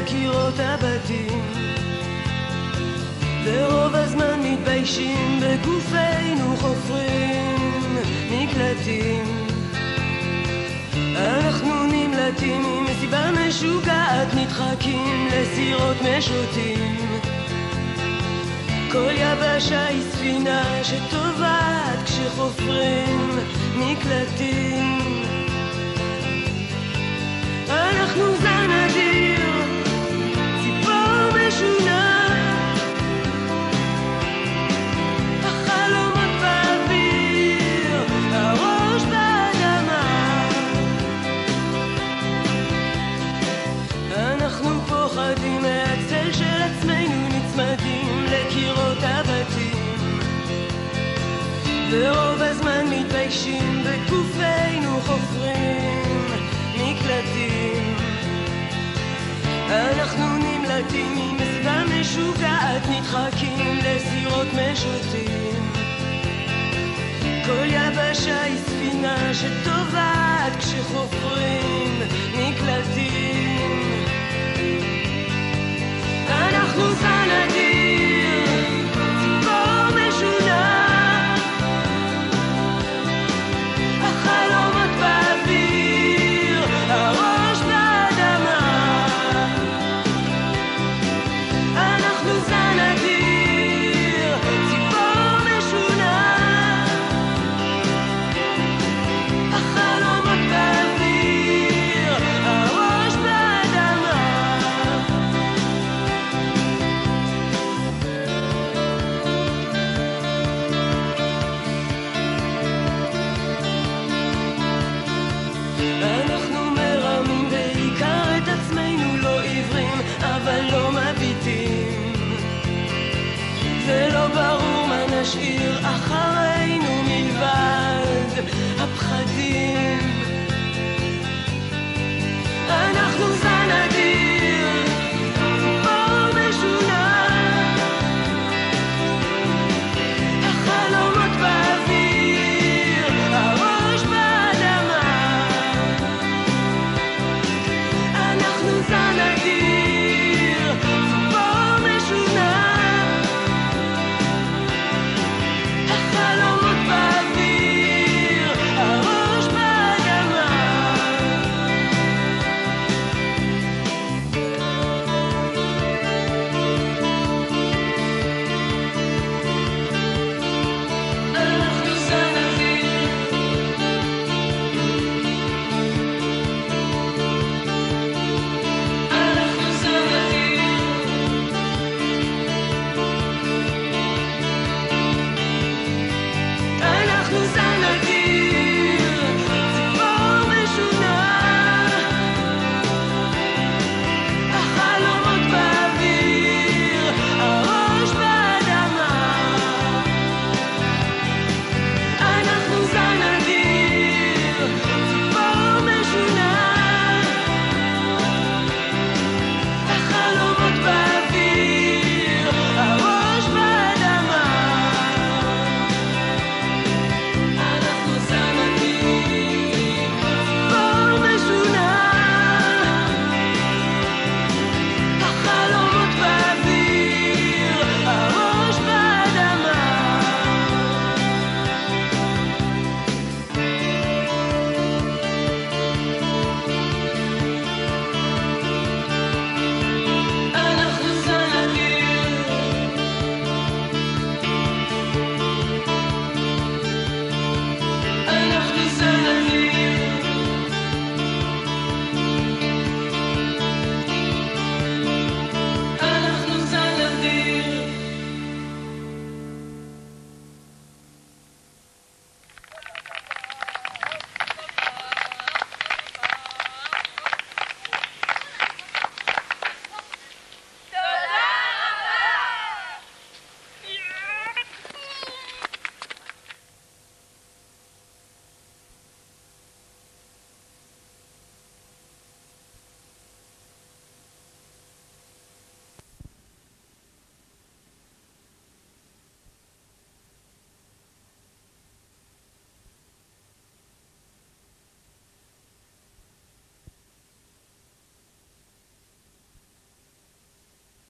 לקירות הבתים. ורוב הזמן מתביישים בגופנו חופרים מקלטים. אנחנו נמלטים ממסיבה משוגעת נדחקים לסירות משוטים. כל יבשה היא ספינה שטובעת כשחופרים מקלטים. אנחנו שהספינה שטובעת כשחופרים נקלטים Uh,